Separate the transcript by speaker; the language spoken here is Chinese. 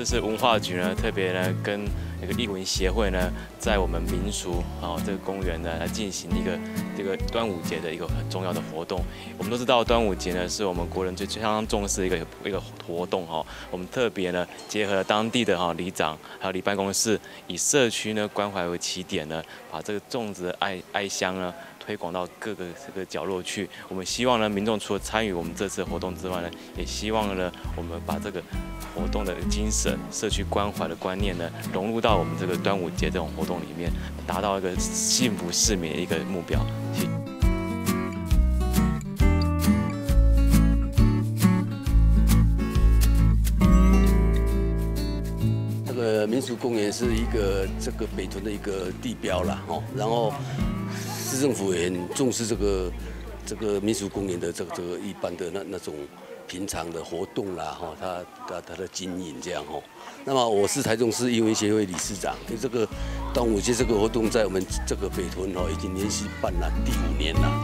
Speaker 1: 这是文化局呢，特别呢跟那个艺文协会呢，在我们民俗哦这个公园呢来进行一个这个端午节的一个很重要的活动。我们都知道端午节呢是我们国人最相当重视的一个一个活动哈。我们特别呢结合了当地的哈里长还有里办公室，以社区呢关怀为起点呢，把这个粽子的爱爱香呢。推广到各个这个角落去。我们希望呢，民众除了参与我们这次活动之外呢，也希望呢，我们把这个活动的精神、社区关怀的观念呢，融入到我们这个端午节这种活动里面，达到一个幸福市民的一个目标。
Speaker 2: 呃民俗公园是一个这个北屯的一个地标了哈，然后。市政府也很重视这个这个民俗公园的这个这个一般的那那种平常的活动啦哈，它它它的经营这样哈。那么我是台中市英文协会理事长，就这个端午节这个活动在我们这个北屯哈已经连续办了第五年了。